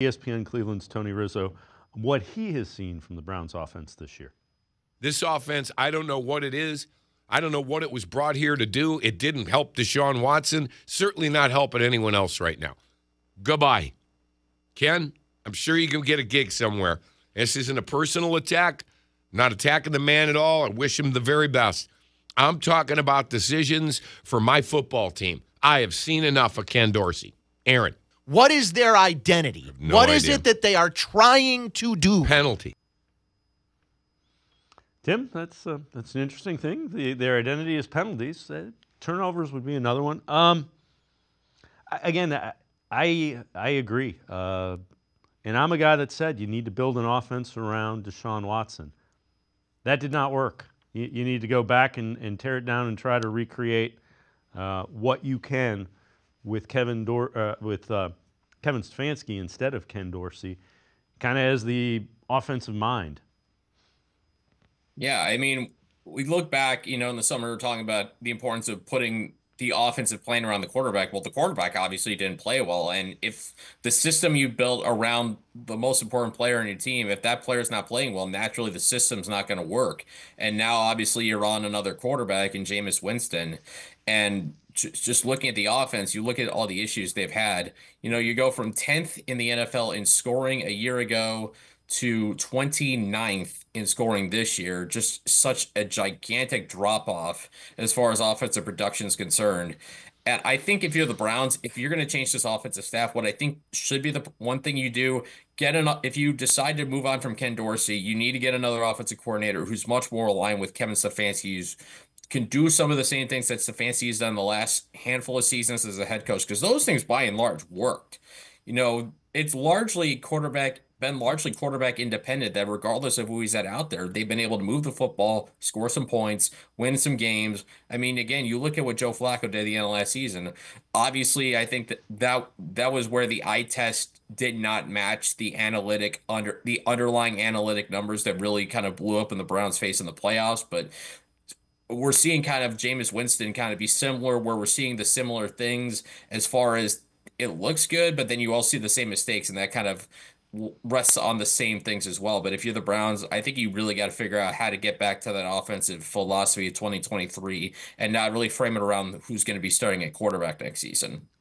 ESPN Cleveland's Tony Rizzo what he has seen from the Browns offense this year. This offense, I don't know what it is. I don't know what it was brought here to do. It didn't help Deshaun Watson, certainly not helping anyone else right now. Goodbye. Ken, I'm sure you can get a gig somewhere. This isn't a personal attack, not attacking the man at all. I wish him the very best. I'm talking about decisions for my football team. I have seen enough of Ken Dorsey. Aaron. What is their identity? No what is idea. it that they are trying to do? Penalty. Tim, that's uh, that's an interesting thing. The, their identity is penalties. Uh, turnovers would be another one. Um, again, I I, I agree, uh, and I'm a guy that said you need to build an offense around Deshaun Watson. That did not work. You, you need to go back and, and tear it down and try to recreate uh, what you can with Kevin Dor- uh, with uh, Kevin Stefanski instead of Ken Dorsey, kind of as the offensive mind. Yeah, I mean, we look back, you know, in the summer, we are talking about the importance of putting the offensive plan around the quarterback. Well, the quarterback obviously didn't play well. And if the system you built around the most important player in your team, if that player is not playing well, naturally the system's not going to work. And now obviously you're on another quarterback in Jameis Winston. And just looking at the offense, you look at all the issues they've had. You know, you go from 10th in the NFL in scoring a year ago to 29th in scoring this year. Just such a gigantic drop off as far as offensive production is concerned. And I think if you're the Browns, if you're going to change this offensive staff, what I think should be the one thing you do, get an if you decide to move on from Ken Dorsey, you need to get another offensive coordinator who's much more aligned with Kevin Stefanski, who's can do some of the same things that Stefanski has done the last handful of seasons as a head coach, because those things by and large worked. You know, it's largely quarterback been largely quarterback independent that regardless of who he's at out there, they've been able to move the football, score some points, win some games. I mean, again, you look at what Joe Flacco did at the end of last season. Obviously, I think that that, that was where the eye test did not match the analytic under the underlying analytic numbers that really kind of blew up in the Browns' face in the playoffs. But we're seeing kind of Jameis Winston kind of be similar, where we're seeing the similar things as far as it looks good, but then you all see the same mistakes, and that kind of rests on the same things as well. But if you're the Browns, I think you really got to figure out how to get back to that offensive philosophy of 2023 and not really frame it around who's going to be starting at quarterback next season.